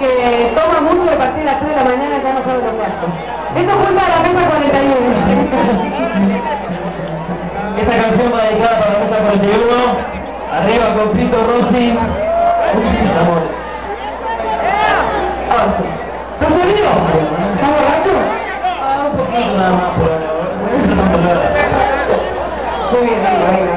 que toma mucho a partir de las 3 de la mañana y ya no sabe lo que hace. Eso es culpa de la mesa 41. Esta canción va dedicada para la mesa 41. Arriba con Pito Rossi. Amores. Ah, ¿No se vio? ¿Está borracho? Ah, un poquito nada más por ahora. ¿eh? Muy bien, muy bien.